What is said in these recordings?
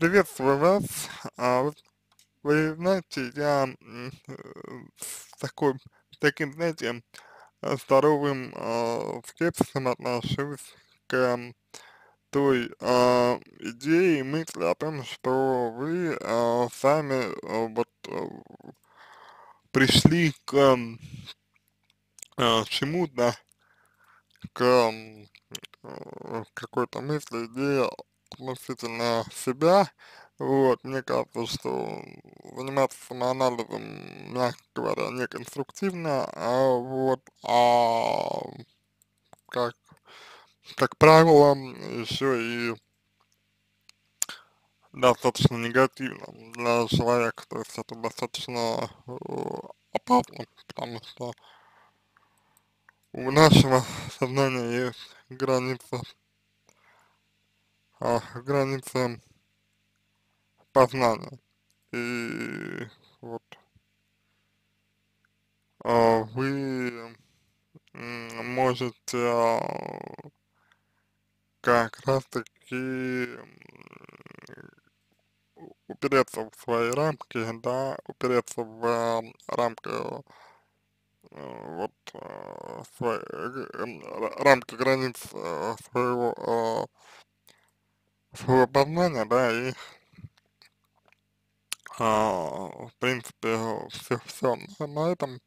Приветствую вас. А, вы знаете, я э, такой, таким, знаете, э, здоровым э, скепсисом отношусь к той а, идее и мысли о том, что вы а, сами а, вот э, пришли к а, чему-то, к э, какой-то мысли, идее относительно себя. Вот, мне кажется, что заниматься самоанализом, мягко говоря, неконструктивно, а вот, а как, как правило, еще и достаточно негативно для человека, то есть это достаточно э, опасно, потому что у нашего сознания есть граница, а, граница познания. И вот а, вы можете а, как раз таки упереться в свои рамки, да, упереться в а, рамки э, вот э, свои, рамки границ э, своего своего познания, да, и а, в принципе все, все на, этом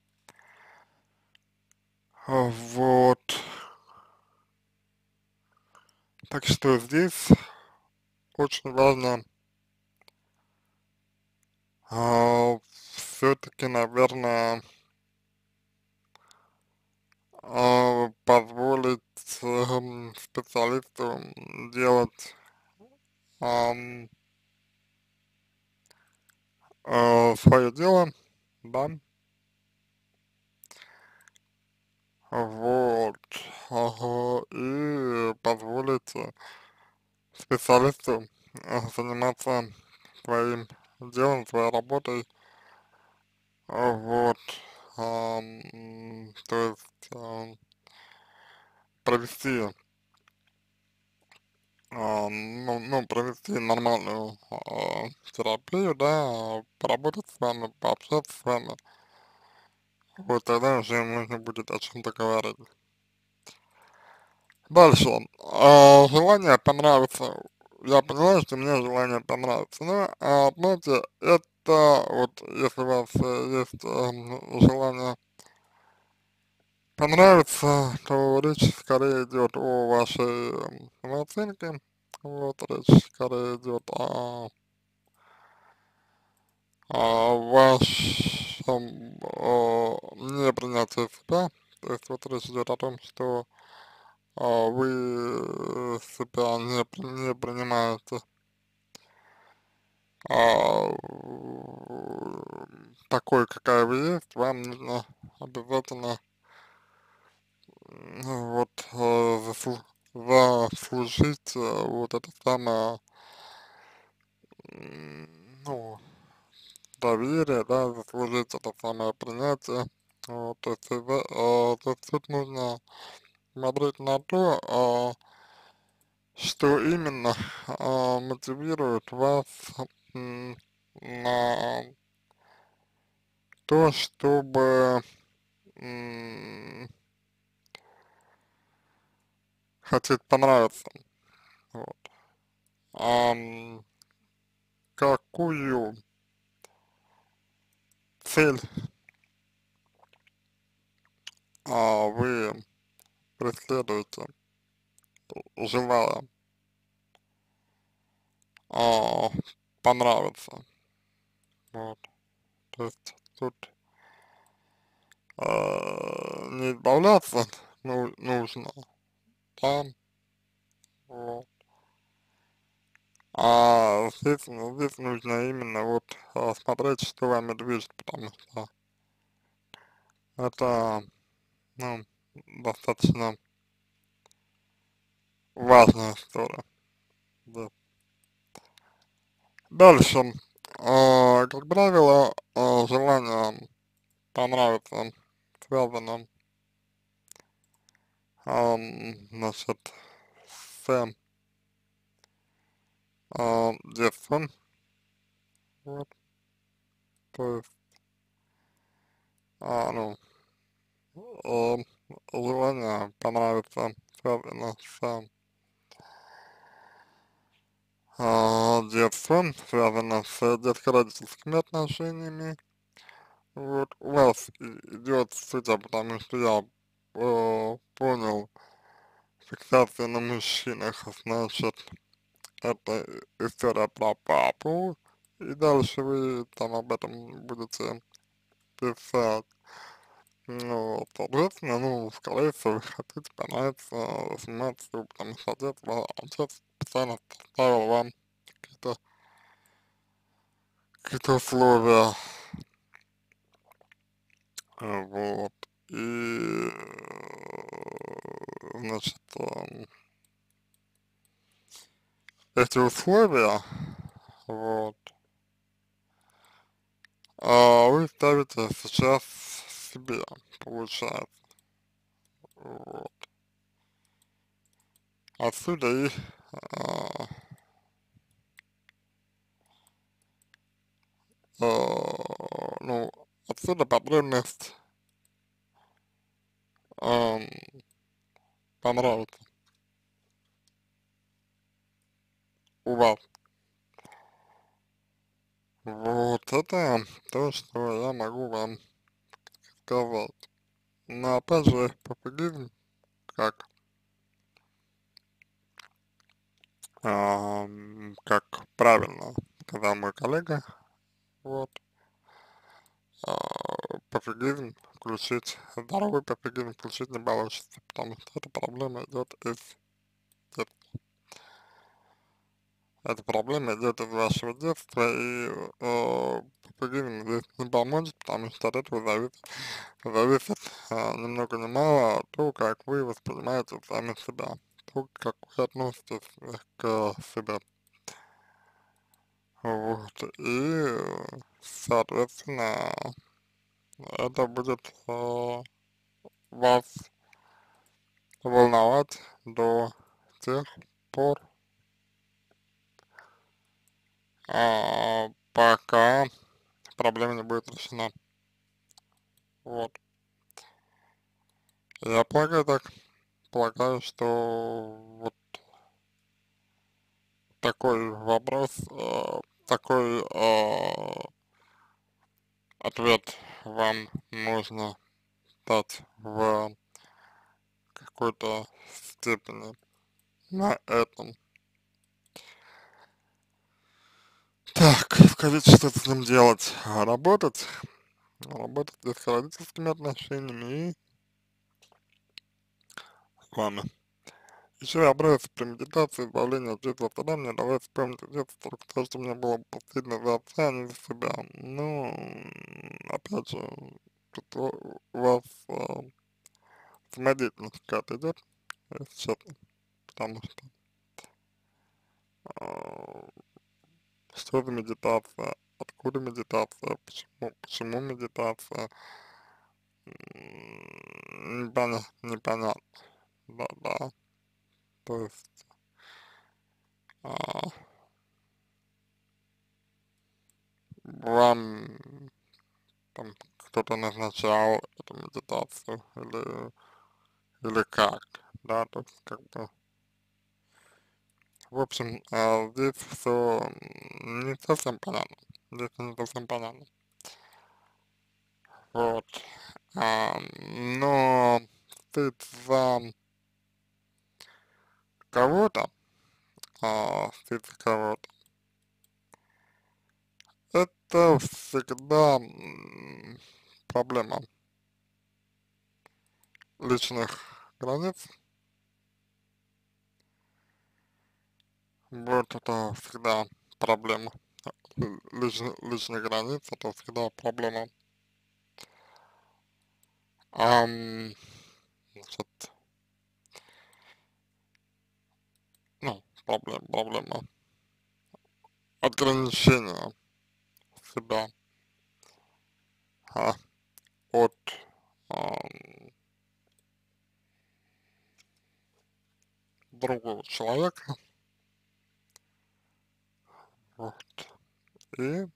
А, Вот. Так что здесь очень важно а, все-таки, наверное, а, позволить эм, специалисту делать ам, а, свое дело, да, вот, и позволить э, специалисту э, заниматься своим делом, своей работой, вот, то есть провести, ну, ну, провести нормальную а, терапию, да, поработать с вами, пообщаться с вами, вот тогда уже можно будет о чем-то говорить. Дальше, а, желание понравиться, я понимаю, что мне желание понравиться, но, а, знаете, это вот, если у вас э, есть эм, желание понравится, то речь скорее идет о вашей м, самооценке, вот, речь скорее идет о, о вашем о непринятии себя, то есть вот речь идет о том, что а, вы себя не, не принимаете. А, такой, какая вы есть, вам нужно обязательно вот, э, заслу заслужить, э, вот это самое, ну, доверие, да, заслужить это самое принятие. Вот, то есть, в э, то есть тут нужно смотреть на то, а, что именно, а, мотивирует вас, м, на то, чтобы, м, хотеть понравиться. Вот. Ам, какую цель а, вы преследуете, желая а, понравиться. Вот. То есть тут а, не избавляться ну, нужно, да, вот. А здесь, ну, здесь нужно именно вот а, смотреть, что вами движет, потому что это, ну, достаточно важная история. Да. Дальше, а, как правило, а, желание понравиться связано ам, значит, с а, детством, вот, то есть, а, ну, а, желание понравиться связано с а, детством, связано с детско-родительскими отношениями, вот, у вас идет, судя по тому, что я э, понял, фиксация на мужчинах, значит, это история про папу, и дальше вы там об этом будете писать. Ну, соответственно, ну, скорее всего, вы хотите понравиться своему отцу, потому что отец, отец специально ставил вам какие-то какие-то условия, вот, и, значит, эти условия, вот, а вы ставите сейчас себе, получается, вот. Отсюда и а, а, ну, отсюда потребность а, понравится у вас. Вот это то, что я могу вам сказать. Но опять же, популизм, как, а, как правильно сказал мой коллега, вот, а, пофигизм включить, здоровый пофигизм включить не получится, потому что эта проблема идет из детства. Эта проблема идет из вашего детства, и э, пофигизм здесь не поможет, потому что от этого зависит, зависит э, ни много ни мало то, как вы воспринимаете сами себя, то, как вы относитесь к себе. Вот, и, соответственно, это будет э, вас волновать до тех пор, а, пока проблема не будет решена. Вот. Я полагаю так, полагаю, что вот такой вопрос, э, такой э, ответ вам нужно дать в какой-то степени на этом. Так, скажите, что с ним делать? Работать? Работать с родительскими отношениями и с вами. Еще вопрос при медитации, избавления от чувства стыда, мне давай вспомнить детство, только то, что мне было постыдно за отца, а не за себя. Ну, опять же, тут у вас а, самодеятельность какая-то идет, если честно, потому что а, что за медитация, откуда медитация, почему, почему медитация, непонятно, непонятно, да, да. То есть а, вам там кто-то назначал эту медитацию или, или как, да, то есть как бы в общем, а, здесь все не совсем понятно. Здесь не совсем понятно. Вот. А, но стыд за кого-то, а, стыд за кого-то, это всегда проблема личных границ. Вот это всегда проблема. Личных, личных границ это всегда проблема. Um, значит, ну, проблема, проблема ограничения себя. А, от а, другого человека, вот, и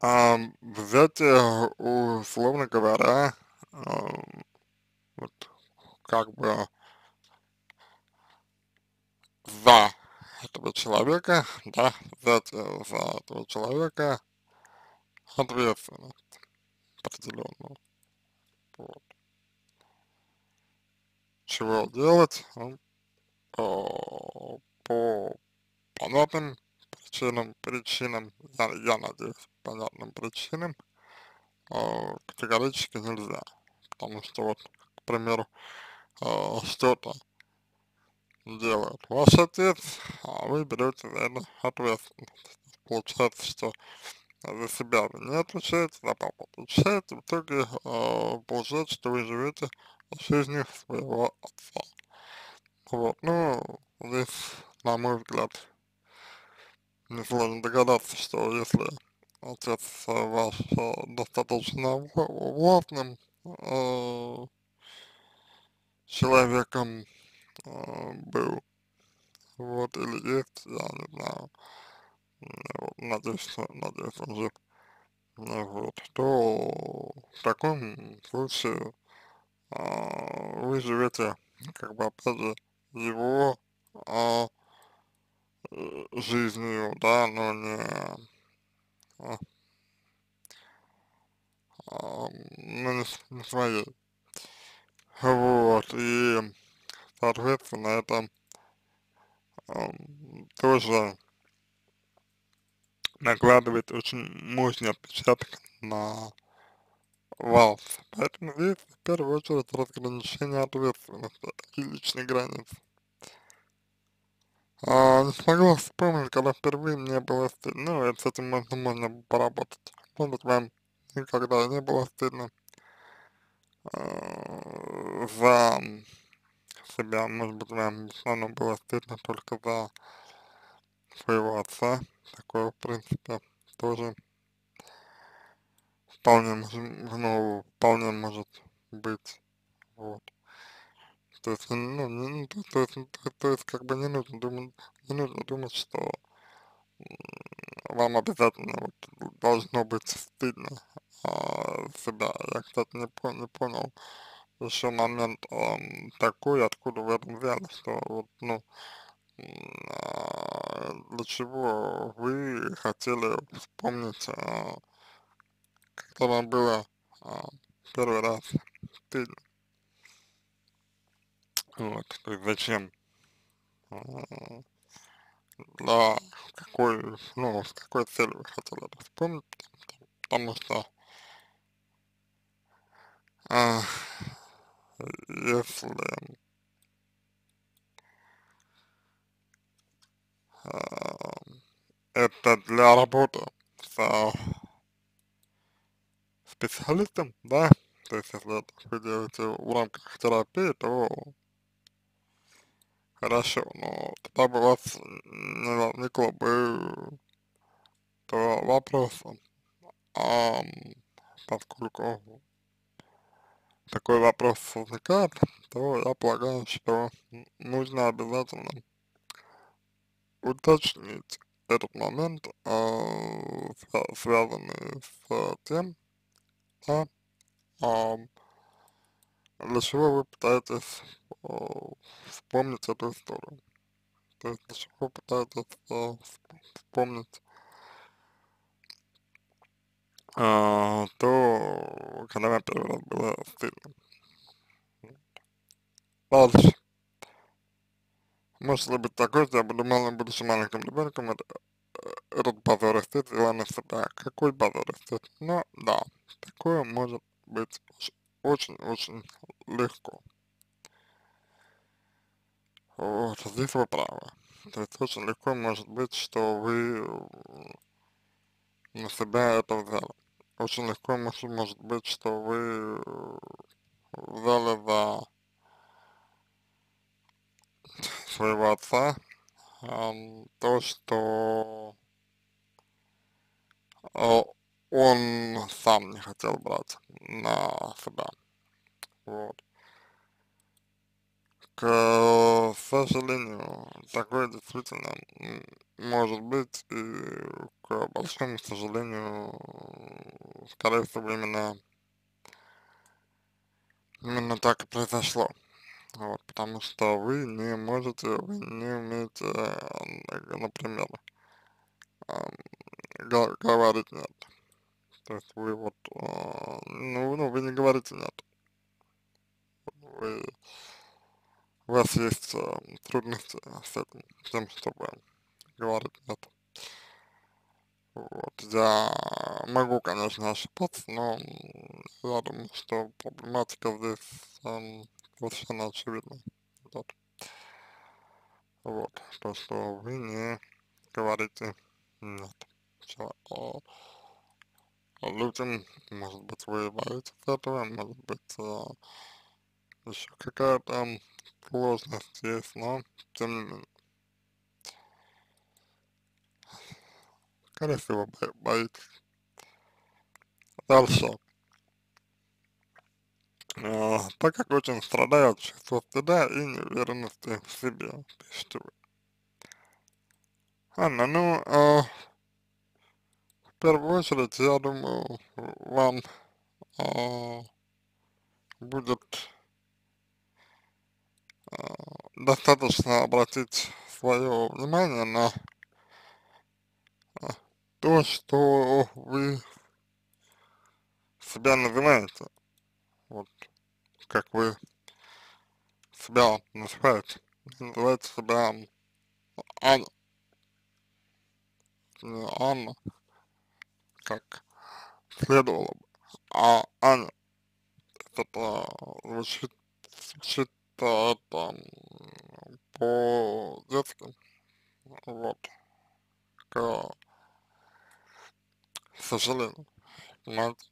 а, взять, э, условно говоря, а, как бы за этого человека, да, э, за этого человека ответственность определенную. Вот. Чего делать ну, э, по понятным причинам, причинам, я, я надеюсь, понятным причинам, э, категорически нельзя. Потому что вот, к примеру, э, что-то делает ваш отец, а вы берете за ответственность. Получается, что за себя вы не отвечаете, за папу отвечаете, в итоге э, получается, что вы живете жизнью своего отца. Вот, ну, здесь, на мой взгляд, несложно догадаться, что если отец ваш э, достаточно властным человеком э, был, вот, или есть, я не знаю, вот, надеюсь, надеюсь, он жив, ну, вот, то в таком случае э, вы живете, как бы, опять же, его э, жизнью, да, но не, э, э, ну, не, не своей. Вот, и, соответственно, это э, тоже накладывает очень мощный отпечаток на вас. Поэтому здесь в первую очередь разграничение ответственности и личной границы. А, не смогла вспомнить, когда впервые мне было стыдно, ну, с этим можно, можно поработать. Может вам никогда не было стыдно э, за себя, может быть, вам основном было стыдно только за своего отца, такое, в принципе, тоже вполне, ну, вполне может быть, вот. То есть, ну, не, то, то, есть, то, то есть, как бы не нужно думать, не нужно думать, что вам обязательно вот, должно быть стыдно а, себя. Я, кстати, не, по, не понял еще момент а, такой, откуда в этом взяли, что вот, ну, а, для чего вы хотели вспомнить, а, когда вам было а, первый раз стыдно. Вот, то есть зачем, для какой, ну, с какой целью вы хотели это вспомнить, потому что а, если а, это для работы с специалистом, да, то есть если вы делаете в рамках терапии, то хорошо, но тогда бы у вас не возникло бы то вопроса, а, поскольку такой вопрос возникает, то я полагаю, что нужно обязательно уточнить этот момент, э, связанный с тем, да, э, для чего вы пытаетесь э, вспомнить эту историю. То есть для чего вы пытаетесь э, вспомнить э, то, когда мне первый раз было стыдно. Дальше. Может ли быть такое, что я буду малым, будучи маленьким ребенком, э, этот позор и стыд на себя. Какой позор стыд? Ну, да, такое может быть очень-очень легко. Вот, здесь вы правы. То есть очень легко может быть, что вы на себя это взяли. Очень легко может, может быть, что вы взяли за своего отца э, то, что э, он сам не хотел брать на себя. Вот. к сожалению, такое действительно может быть, и к большому сожалению, скорее всего, именно, именно так и произошло. Вот, потому что вы не можете, вы не умеете, например, говорить нет. То есть вы вот, ну, ну, вы не говорите нет. Вы у вас есть э, трудности с этим, тем, чтобы говорить нет. Вот, я могу, конечно, ошибаться, но я думаю, что проблематика здесь э, совершенно очевидна. Вот. вот, то, что вы не говорите нет. Человек, людям, может быть, вы боитесь этого, может быть, э, еще какая-то сложность есть, но тем не менее. Скорее всего, бо боитесь. Дальше. Uh, так как очень страдают чувство стыда и неуверенности в себе, пишите вы. Анна, ну, uh, в первую очередь, я думаю, вам uh, будет достаточно обратить свое внимание на то, что вы себя называете, вот, как вы себя называете, называете себя Анна, не Анна, как следовало бы, а Аня, это звучит, звучит это по-детски, вот, сожалению, понимаете.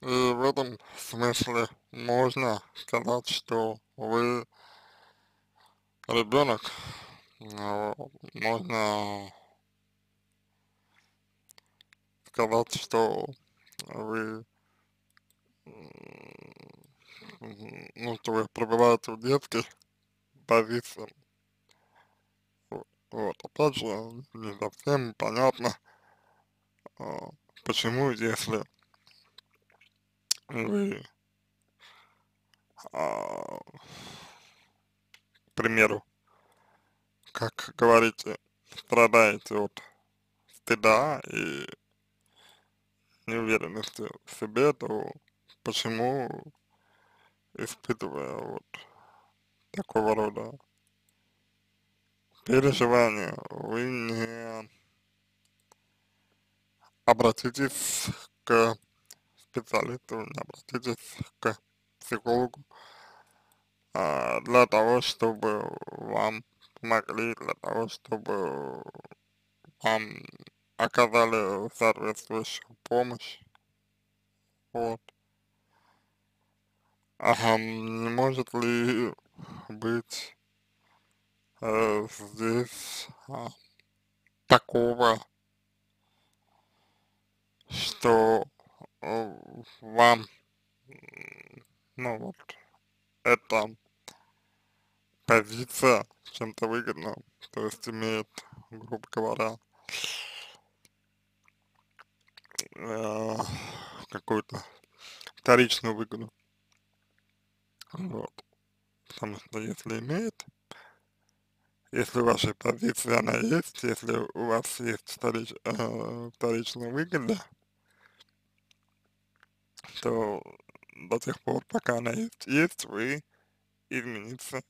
И в этом смысле можно сказать, что вы ребенок, можно сказать, что вы ну, что вы пребываете в детской позиции. Вот, опять же, не совсем понятно, почему, если вы, а, к примеру, как говорите, страдаете от стыда и неуверенности в себе, то почему испытывая вот такого рода переживания, вы не обратитесь к специалисту, обратитесь к психологу а, для того, чтобы вам помогли, для того, чтобы вам оказали соответствующую помощь. Вот. А не может ли быть э, здесь а, такого, что э, вам, ну вот, эта позиция чем-то выгодна, то есть имеет, грубо говоря, э, какую-то вторичную выгоду. Вот. Потому что если имеет, если вашей позиции она есть, если у вас есть вторич, э, вторичная выгода, то до тех пор, пока она есть, есть вы измениться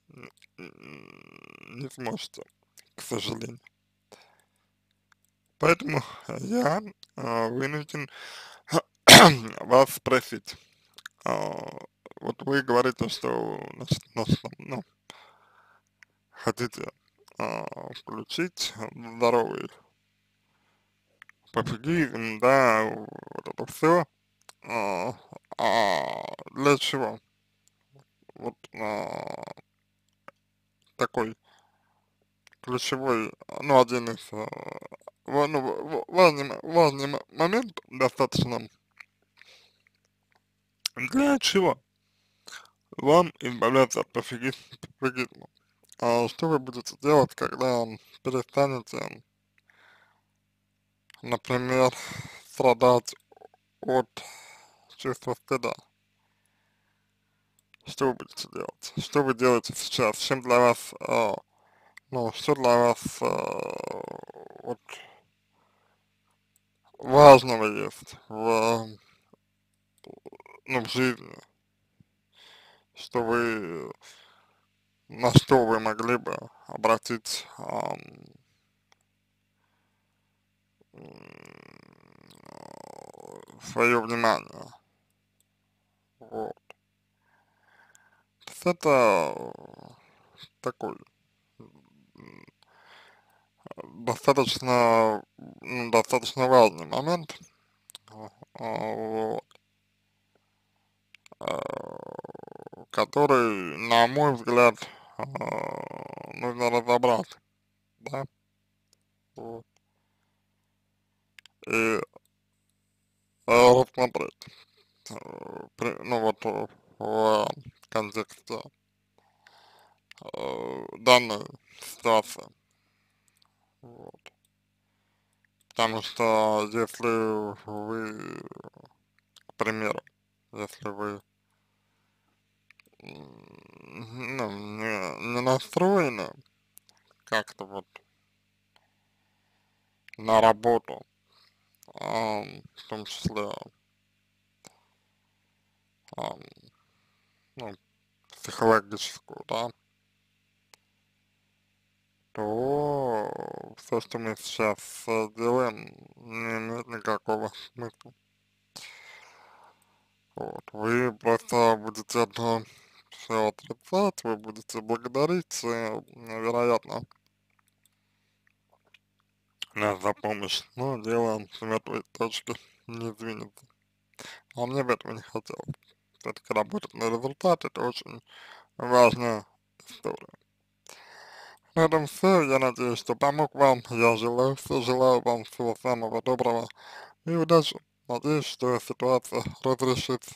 не сможете, к сожалению. Поэтому я э, вынужден вас спросить, э, вот вы говорите, что, значит, ну, хотите а, включить здоровый пофигизм, да, вот это все, а, а для чего? Вот а, такой ключевой, ну, один из а, ну, важный, важный момент достаточно. Для чего? вам избавляться от пофиги пофигизма. А что вы будете делать, когда перестанете, например, страдать от чувства стыда? Что вы будете делать? Что вы делаете сейчас? Чем для вас, э, ну, что для вас э, вот важного есть в, ну, в жизни? Что вы, на что вы могли бы обратить эм, свое внимание? Вот. Это такой достаточно, достаточно важный момент, вот, а, который, на мой взгляд, а, нужно разобрать, да, вот, и рассмотреть, при, ну вот в контексте данной ситуации. Вот. Потому что если вы, к примеру, если вы ну, не, не настроены как-то вот на работу, а, в том числе, а, ну, психологическую, да, то все, что мы сейчас э, делаем, не имеет никакого смысла. Вот, вы просто будете это все отрицать, вы будете благодарить, и, вероятно, за помощь, но дело с мертвой точки не сдвинется. А мне в этом не хотелось. Все-таки работать на результат, это очень важная история. На этом все. Я надеюсь, что помог вам. Я желаю, все желаю вам всего самого доброго и удачи. Надеюсь, что ситуация разрешится.